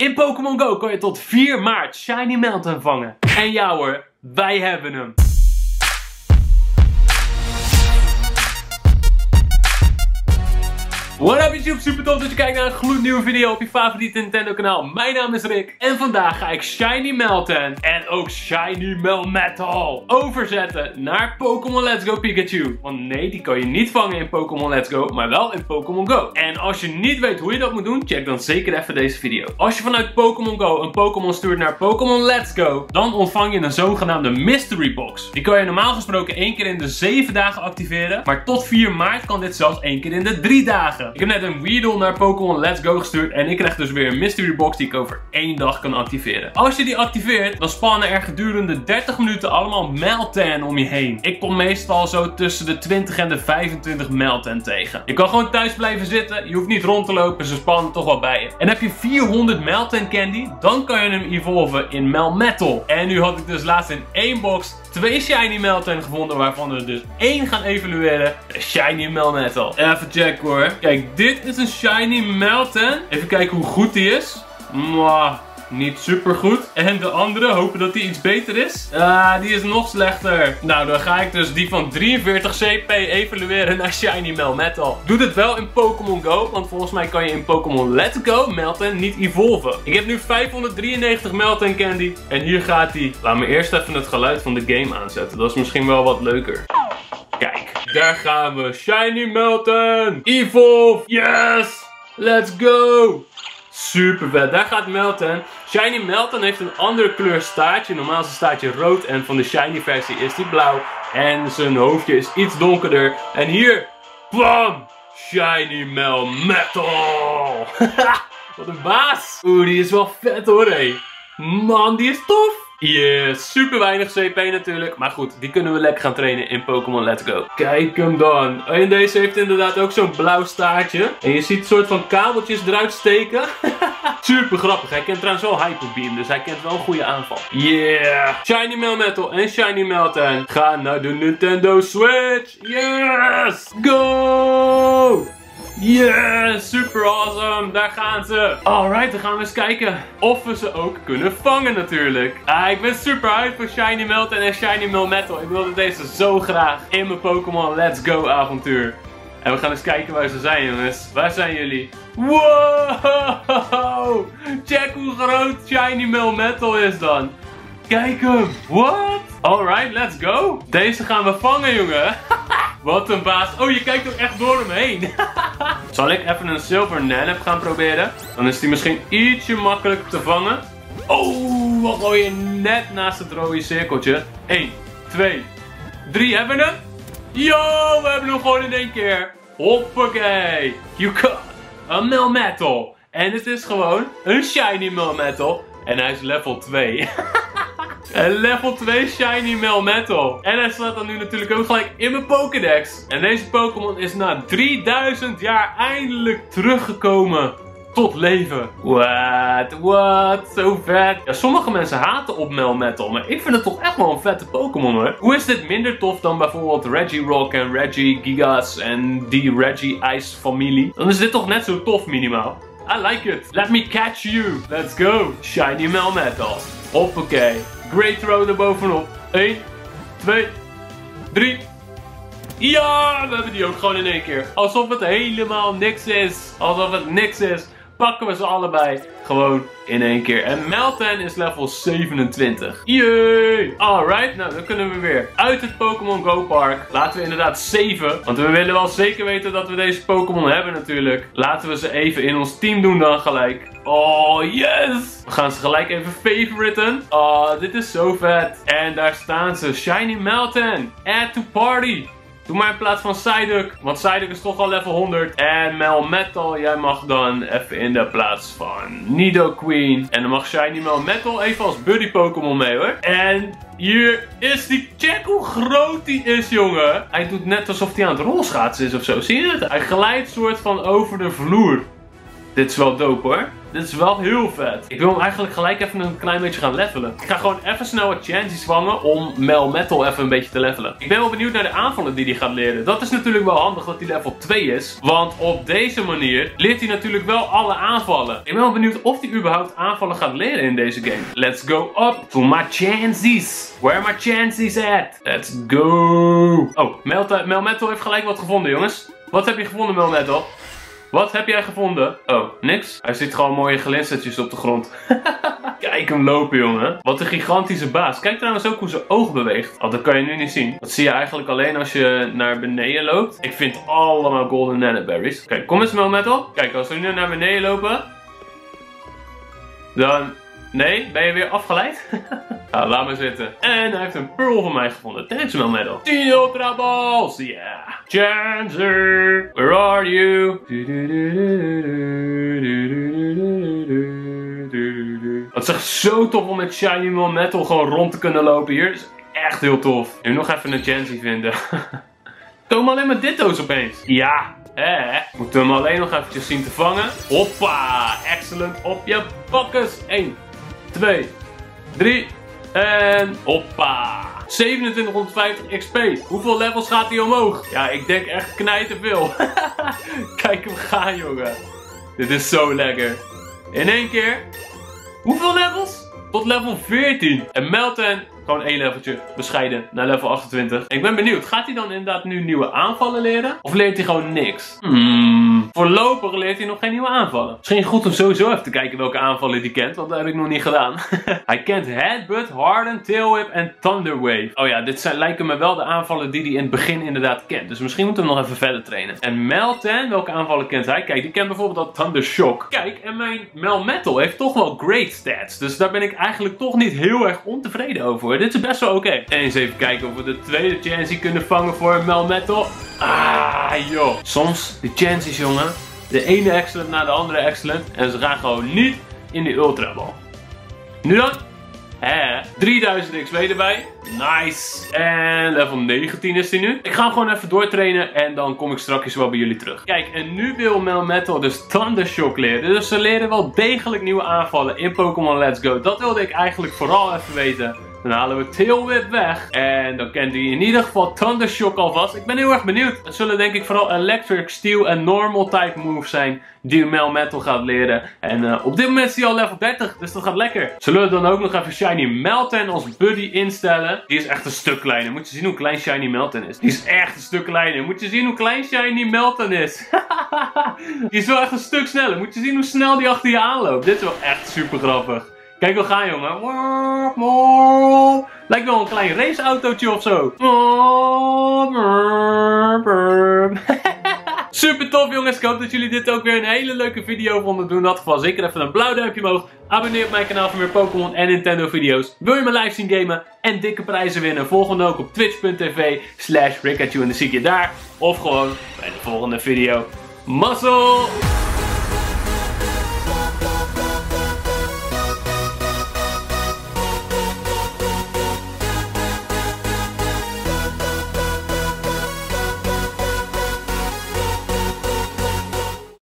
In Pokémon Go kan je tot 4 maart Shiny Melton vangen. En ja hoor, wij hebben hem. What up YouTube, super tof dat je kijkt naar een gloednieuwe video op je favoriete Nintendo kanaal. Mijn naam is Rick en vandaag ga ik Shiny Melton en ook Shiny Melmetal overzetten naar Pokémon Let's Go Pikachu. Want nee, die kan je niet vangen in Pokémon Let's Go, maar wel in Pokémon Go. En als je niet weet hoe je dat moet doen, check dan zeker even deze video. Als je vanuit Pokémon Go een Pokémon stuurt naar Pokémon Let's Go, dan ontvang je een zogenaamde Mystery Box. Die kan je normaal gesproken één keer in de 7 dagen activeren, maar tot 4 maart kan dit zelfs één keer in de 3 dagen. Ik heb net een Weedle naar Pokémon Let's Go gestuurd en ik krijg dus weer een Mystery Box die ik over één dag kan activeren. Als je die activeert, dan spannen er gedurende 30 minuten allemaal Meltan om je heen. Ik kom meestal zo tussen de 20 en de 25 Meltan tegen. Je kan gewoon thuis blijven zitten, je hoeft niet rond te lopen, ze spannen toch wel bij je. En heb je 400 Meltan Candy, dan kan je hem evolven in Melmetal. En nu had ik dus laatst in één box twee Shiny Meltan gevonden, waarvan er dus één gaan evolueren. Shiny Melmetal. Even checken hoor. Kijk, dit is een Shiny Meltan. Even kijken hoe goed die is. Mwah niet super goed. En de andere, hopen dat die iets beter is. Ah, die is nog slechter. Nou, dan ga ik dus die van 43 CP evalueren naar Shiny Melmetal. Doe dit wel in Pokémon Go, want volgens mij kan je in Pokémon Let's Go Melton niet evolven. Ik heb nu 593 Melton Candy en hier gaat die. Laat me eerst even het geluid van de game aanzetten. Dat is misschien wel wat leuker. Daar gaan we. Shiny Melton! Evolve! Yes! Let's go! Super vet. Daar gaat Melton. Shiny Melton heeft een andere kleur staartje. Normaal is het staartje rood en van de shiny versie is die blauw. En zijn hoofdje is iets donkerder. En hier, bam! Shiny Melmetal! Wat een baas! Oeh, die is wel vet hoor hé. Man, die is tof! Yes, super weinig CP natuurlijk. Maar goed, die kunnen we lekker gaan trainen in Pokémon Let's Go. Kijk hem dan. En deze heeft inderdaad ook zo'n blauw staartje. En je ziet een soort van kabeltjes eruit steken. super grappig. Hij kent trouwens wel Hyper Beam, dus hij kent wel een goede aanval. Yeah. Shiny Melmetal en Shiny Meltan gaan naar de Nintendo Switch. Yes. Go. Yes, super awesome. Daar gaan ze. Alright, dan gaan we eens kijken of we ze ook kunnen vangen natuurlijk. Ah, ik ben super hyped voor Shiny Melton en Shiny Melmetal. Ik wilde deze zo graag in mijn Pokémon Let's Go avontuur. En we gaan eens kijken waar ze zijn jongens. Waar zijn jullie? Wow! Check hoe groot Shiny Melmetal is dan. Kijk hem. What? Alright, let's go. Deze gaan we vangen jongen. Wat een baas. Oh, je kijkt ook echt door hem heen. Zal ik even een Silver Nanap gaan proberen? Dan is die misschien ietsje makkelijker te vangen. Oh, wat gooi je net naast het rode cirkeltje. 1, 2, 3. Hebben we hem? Yo, we hebben hem gewoon in één keer. Hoppakee. You got a Melmetal. En het is gewoon een Shiny Melmetal. En hij is level 2. En level 2 Shiny Melmetal. En hij staat dan nu natuurlijk ook gelijk in mijn Pokédex. En deze Pokémon is na 3000 jaar eindelijk teruggekomen tot leven. What? What? Zo vet. Ja, sommige mensen haten op Melmetal, maar ik vind het toch echt wel een vette Pokémon hoor. Hoe is dit minder tof dan bijvoorbeeld Regirock en Regigigas en die Regi-Ice familie? Dan is dit toch net zo tof minimaal. I like it. Let me catch you. Let's go. Shiny Melmetal. Hoppakee. Great throw er bovenop. 1, 2, 3. Ja, we hebben die ook gewoon in één keer. Alsof het helemaal niks is. Alsof het niks is. Pakken we ze allebei gewoon in één keer. En Meltan is level 27. Yay! Alright, nou dan kunnen we weer uit het Pokémon Go Park. Laten we inderdaad 7. Want we willen wel zeker weten dat we deze Pokémon hebben natuurlijk. Laten we ze even in ons team doen dan gelijk. Oh, yes! We gaan ze gelijk even favoriten. Oh, dit is zo vet. En daar staan ze. Shiny Melton. Add to party. Doe maar in plaats van Psyduck. Want Psyduck is toch al level 100. En Melmetal, jij mag dan even in de plaats van Nidoqueen. En dan mag Shiny Melmetal even als buddy Pokémon mee hoor. En hier is die. Check hoe groot die is jongen. Hij doet net alsof hij aan het rolschaatsen is of zo. Zie je het? Hij glijdt soort van over de vloer. Dit is wel dope hoor. Dit is wel heel vet. Ik wil hem eigenlijk gelijk even een klein beetje gaan levelen. Ik ga gewoon even snel wat Chansies vangen om Mel Metal even een beetje te levelen. Ik ben wel benieuwd naar de aanvallen die hij gaat leren. Dat is natuurlijk wel handig dat hij level 2 is. Want op deze manier leert hij natuurlijk wel alle aanvallen. Ik ben wel benieuwd of hij überhaupt aanvallen gaat leren in deze game. Let's go up to my Chansies. Where my Chansies at? Let's go. Oh, Mel, Mel Metal heeft gelijk wat gevonden jongens. Wat heb je gevonden Mel Metal? Wat heb jij gevonden? Oh, niks? Hij ziet gewoon mooie glinstertjes op de grond. Kijk hem lopen, jongen. Wat een gigantische baas. Kijk trouwens ook hoe zijn oog beweegt. Oh, dat kan je nu niet zien. Dat zie je eigenlijk alleen als je naar beneden loopt. Ik vind allemaal golden nanoberries. Kijk, kom eens met op. Kijk, als we nu naar beneden lopen... Dan Nee, ben je weer afgeleid? nou, laat maar zitten. En hij heeft een pearl van mij gevonden. Thanks, wel medal. 10 ultra balls, yeah. Chancer, where are you? Het is echt zo tof om met Shiny Metal gewoon rond te kunnen lopen hier. Is echt heel tof. Nu nog even een Chansey vinden. Komen alleen maar ditto's opeens. Ja, hè? Moeten we hem alleen nog eventjes zien te vangen. Hoppa, excellent op je bakkes. 1, 2, 3 en hoppa. 2750 XP. Hoeveel levels gaat hij omhoog? Ja, ik denk echt knijten Kijk hem gaan, jongen. Dit is zo lekker. In één keer. Hoeveel levels? Tot level 14. En Melton gewoon één leveltje bescheiden naar level 28. Ik ben benieuwd. Gaat hij dan inderdaad nu nieuwe aanvallen leren? Of leert hij gewoon niks? Hmm. Voorlopig leert hij nog geen nieuwe aanvallen. Misschien goed om sowieso even te kijken welke aanvallen hij kent. Want dat heb ik nog niet gedaan. hij kent Headbutt, Harden, Tailwhip en Thunderwave. Oh ja, dit lijken me wel de aanvallen die hij in het begin inderdaad kent. Dus misschien moeten we hem nog even verder trainen. En Melten, welke aanvallen kent hij? Kijk, die kent bijvoorbeeld al Thunder Shock. Kijk, en mijn Melmetal heeft toch wel great stats. Dus daar ben ik eigenlijk toch niet heel erg ontevreden over dit is best wel oké. En eens even kijken of we de tweede Chansey kunnen vangen voor Melmetal. Ah, joh. Soms, de Chansies, jongen. De ene excellent na de andere excellent. En ze gaan gewoon niet in die Ultra Ball. Nu dan? Hè, 3000 XP erbij. Nice. En level 19 is hij nu. Ik ga gewoon even doortrainen en dan kom ik straks wel bij jullie terug. Kijk, en nu wil Melmetal dus Thunder Shock leren. Dus ze leren wel degelijk nieuwe aanvallen in Pokémon Let's Go. Dat wilde ik eigenlijk vooral even weten. Dan halen we Tailwhip weg. En dan kent hij in ieder geval Thundershock alvast. Ik ben heel erg benieuwd. Het zullen denk ik vooral Electric, Steel en Normal type moves zijn die Mel Metal gaat leren. En uh, op dit moment is hij al level 30, dus dat gaat lekker. Zullen we dan ook nog even Shiny Melton als buddy instellen? Die is echt een stuk kleiner. Moet je zien hoe klein Shiny Melton is. Die is echt een stuk kleiner. Moet je zien hoe klein Shiny Melton is. die is wel echt een stuk sneller. Moet je zien hoe snel die achter je aanloopt. Dit is wel echt super grappig. Kijk, we gaan jongen. Lijkt wel een klein raceautootje of zo. Super tof jongens, ik hoop dat jullie dit ook weer een hele leuke video vonden. Doe in dat geval zeker even een blauw duimpje omhoog. Abonneer op mijn kanaal voor meer Pokémon en Nintendo video's. Wil je mijn live zien gamen en dikke prijzen winnen? Volg me ook op twitch.tv slash en dan zie ik je daar. Of gewoon bij de volgende video. Muscle!